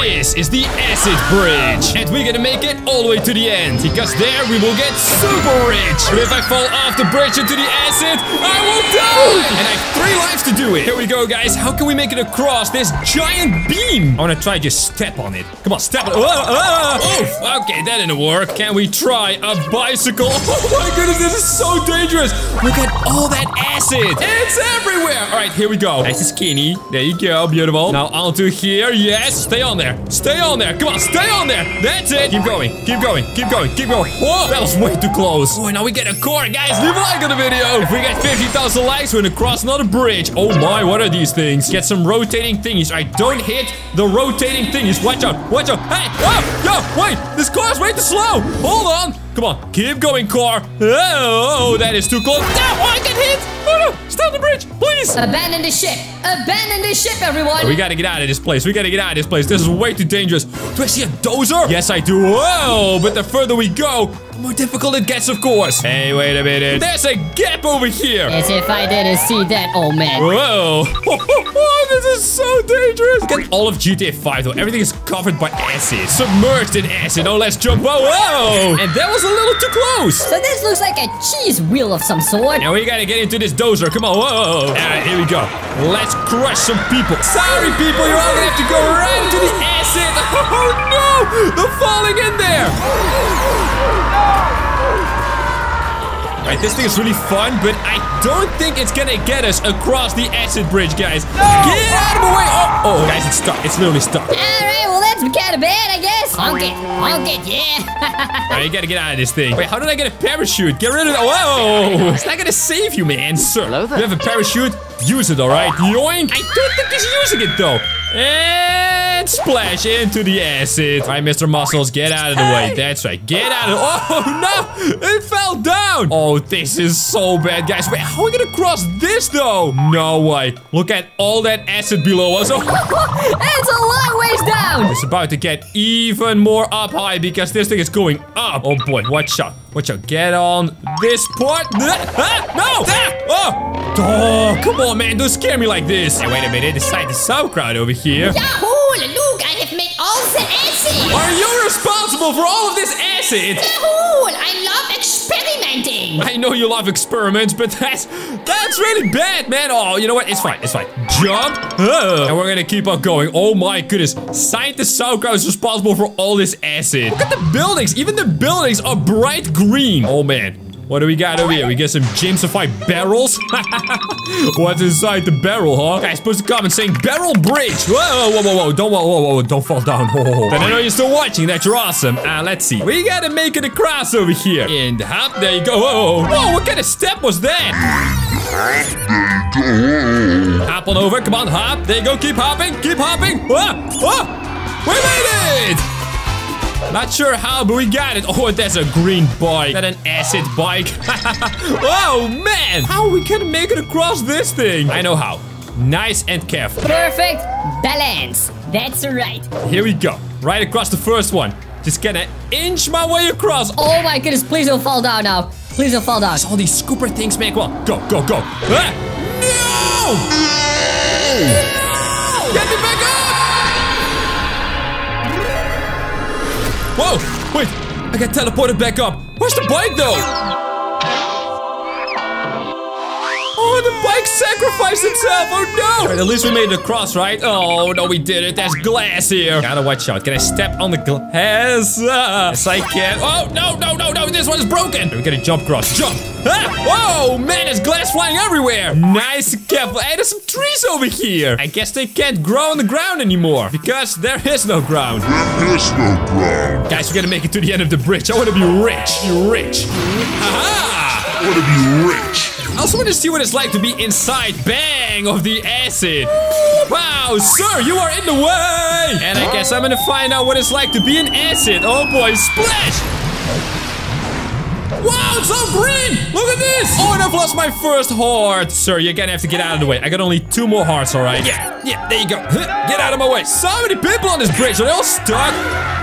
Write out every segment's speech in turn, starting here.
This is the acid bridge. And we're gonna make it all the way to the end. Because there we will get super rich. But if I fall off the bridge into the acid, I will die. And I have three lives to do it. Here we go, guys. How can we make it across this giant beam? I wanna try just step on it. Come on, step on it. Oh. Okay, that didn't work. Can we try a bicycle? Oh my goodness, this is so dangerous. Look at all that acid. It's everywhere. All right, here we go. Nice skinny. There you go. Beautiful. Now onto here. Yes. Stay on there. Stay on there. Come on, stay on there. That's it. Keep going. Keep going. Keep going. Keep going. Whoa, that was way too close. Oh, now we get a core. Guys, leave a like on the video. If we get 50,000 likes, we're gonna cross another bridge. Oh my, what are these things? Get some rotating thingies. I don't hit the rotating thingies. Watch out. Watch out. Hey, oh, yo, wait. This car's way too slow. Hold on. Come on, keep going, car. Oh, that is too close. No, oh, I get hit. Oh no, stop the bridge, please. Abandon the ship. Abandon the ship, everyone. We gotta get out of this place. We gotta get out of this place. This is way too dangerous. Do I see a dozer? Yes, I do. Whoa, but the further we go, the more difficult it gets, of course. Hey, wait a minute. There's a gap over here. As if I didn't see that, old man. Whoa. Oh, oh, oh, this is so dangerous. Look at all of GTA 5, though. Everything is covered by acid. Submerged in acid. Oh, let's jump. Whoa, whoa. And that was a little too close. So this looks like a cheese wheel of some sort. Now we gotta get into this dozer. Come on. Whoa. All right, here we go. Let's crush some people. Sorry, people. You're all gonna have to go right into the acid. Oh, no. They're falling in there. Right, this thing is really fun, but I don't think it's gonna get us across the acid bridge, guys. Get out of the way! Oh, oh, guys, it's stuck. It's literally stuck. All right, well that's kind of bad, I guess. Honk it, honk it, yeah. Alright, you gotta get out of this thing. Wait, how did I get a parachute? Get rid of that. Whoa! It's not gonna save you, man. Sir, Hello there. you have a parachute? Use it, alright? Yoink! I don't think he's using it, though. Eh, And splash into the acid. Alright, Mr. Muscles, get out of the way. That's right. Get out of Oh, no! It fell down! Oh, this is so bad, guys. Wait, how are we gonna cross this, though? No way. Look at all that acid below us. Oh, it's a long ways down. it's about to get even more up high because this thing is going up. Oh boy, watch out. Watch out. Get on this part. Ah, no! Ah, oh! Oh, come on, man. Don't scare me like this. Hey, wait a minute. It's like the sauerkraut over here. Yahoo! Acid. Are you responsible for all of this acid? Yahoo! I love experimenting. I know you love experiments, but that's that's really bad, man. Oh, you know what? It's fine. It's fine. Jump. Ah, and we're gonna keep on going. Oh my goodness. Scientist Sauerkraut is responsible for all this acid. Look at the buildings. Even the buildings are bright green. Oh man. What do we got over here? We get some Jamesified barrels. What's inside the barrel, huh? Guys, post a comment saying barrel bridge. Whoa, whoa, whoa, whoa. Don't, whoa, whoa, whoa. Don't fall down. Whoa. Then I know you're still watching. That you're awesome. Uh, let's see. We gotta make it across over here. And hop. There you go. Whoa. Whoa, what kind of step was that? Hop on over. Come on, hop. There you go. Keep hopping. Keep hopping. Ah, ah. We made it! Not sure how, but we got it. Oh, that's a green bike. That an acid bike. oh, man. How we gonna make it across this thing? I know how. Nice and careful. Perfect balance. That's right. Here we go. Right across the first one. Just gonna inch my way across. Oh my goodness, please don't fall down now. Please don't fall down. All these scooper things, man. Come on. Go, go, go. Ah! No! No! Get me back up! Whoa! Wait! I got teleported back up. Where's the bike, though? Oh, the bike sacrificed itself! Oh no! Alright, at least we made it across, right? Oh no, we did it. There's glass here. Gotta watch out. Can I step on the glass? Yes, I can. Oh no, no, no, no! This one's broken. We gotta jump across. Jump! Ah! Whoa, man! There's glass flying everywhere. Nice, and careful. Hey, there's some trees over here. I guess they can't grow on the ground anymore because there is no ground. There is no ground. Guys, we gotta make it to the end of the bridge. I wanna be rich. Rich. Aha! I want to be rich. I also want to see what it's like to be inside, bang, of the acid. Wow, sir, you are in the way. And I guess I'm gonna find out what it's like to be an acid. Oh boy, splash. Wow, it's all green. Look at this. Oh, and I've lost my first heart. Sir, you're gonna have to get out of the way. I got only two more hearts, all right? Yeah, yeah, there you go. Get out of my way. So many people on this bridge. Are they all stuck?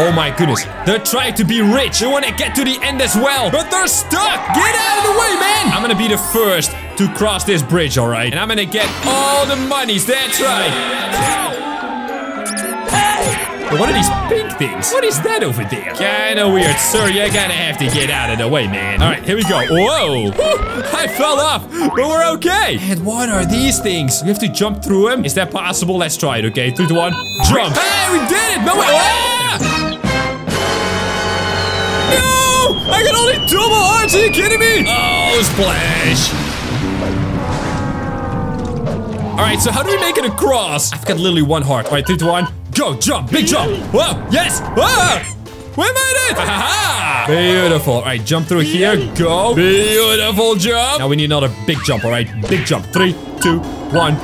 Oh my goodness. They're trying to be rich. They want to get to the end as well. But they're stuck. Get out of the way, man. I'm going to be the first to cross this bridge, all right? And I'm going to get all the monies. That's right. What are these pink things? What is that over there? Kinda weird, sir. You're gonna have to get out of the way, man. All right, here we go. Whoa! I fell off, but we're okay. And what are these things? You have to jump through them. Is that possible? Let's try it. Okay, three, two, one, jump. Hey, we did it! No way! Oh! Double hearts. Are you kidding me? Oh, splash! All right, so how do we make it across? I've got literally one heart. All right, three, two, one, go, jump, big jump. Whoa, yes, whoa, we made it. Ha ha Beautiful. All right, jump through here, go. Beautiful jump. Now we need another big jump. All right, big jump. Three, two, one,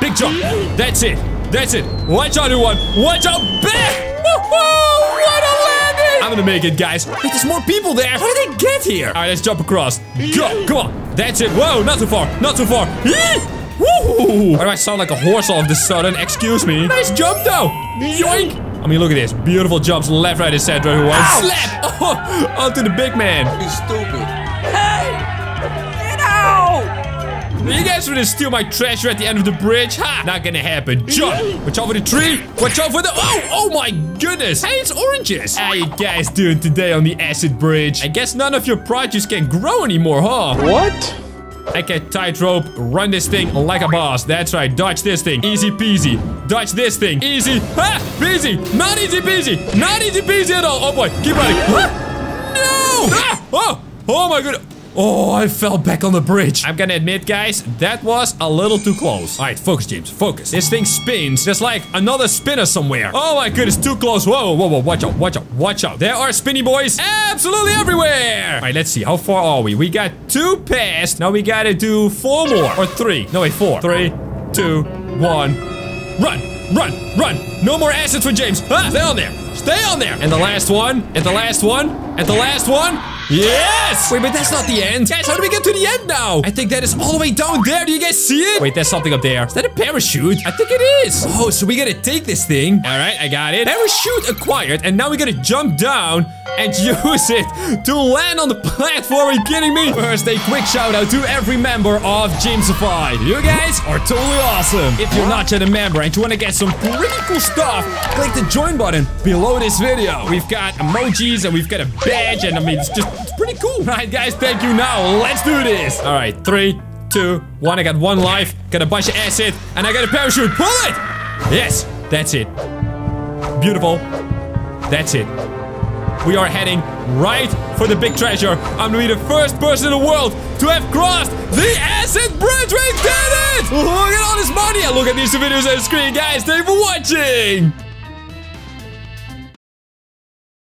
big jump. That's it. That's it. Watch out, one. Watch out, big. What a landing! I'm gonna make it, guys. Wait, there's more people there. How did they get here? All right, let's jump across. Go, come on. That's it. Whoa, not too far. Not too far. Yee! Woo! Why do I sound like a horse all of a sudden? Excuse me. Nice jump, though. Yoink! I mean, look at this. Beautiful jumps left, right, and center. One slap! Oh, onto the big man. You stupid. You guys to steal my treasure at the end of the bridge? Ha! Not gonna happen. Jump! Watch out for the tree! Watch out for the- Oh! Oh my goodness! Hey, it's oranges! How you guys doing today on the acid bridge? I guess none of your produce can grow anymore, huh? What? I can tightrope, run this thing like a boss. That's right, dodge this thing. Easy peasy. Dodge this thing. Easy. Ha! Peasy! Not easy peasy! Not easy peasy at all! Oh boy, keep running. Huh? No! Ah! Oh! Oh my goodness! Oh, I fell back on the bridge. I'm gonna admit, guys, that was a little too close. All right, focus, James, focus. This thing spins. There's like another spinner somewhere. Oh my goodness, too close. Whoa, whoa, whoa, watch out, watch out, watch out. There are spinny boys absolutely everywhere. All right, let's see. How far are we? We got two past. Now we gotta do four more. Or three. No, wait, four. Three, two, one. Run, run, run. No more assets for James. Ah, stay on there. Stay on there. And the last one. And the last one. And the last one. Yes! Wait, but that's not the end. Guys, how do we get to the end now? I think that is all the way down there. Do you guys see it? Wait, there's something up there. Is that a parachute? I think it is. Oh, so we gotta take this thing. All right, I got it. Parachute acquired. And now we gotta jump down and use it to land on the platform. Are you kidding me? First, a quick shout out to every member of Jamesify. You guys are totally awesome. If you're not yet a member and you want to get some pretty cool stuff, click the join button below this video. We've got emojis and we've got a badge and I mean, it's just it's pretty cool. All right, guys, thank you. Now, let's do this. All right, three, two, one. I got one life, got a bunch of acid, and I got a parachute. Pull it! Yes, that's it. Beautiful. That's it. We are heading right for the big treasure. I'm gonna be the first person in the world to have crossed the acid bridge. We did it! Look at all this money and look at these videos on the screen, guys. Thank you for watching.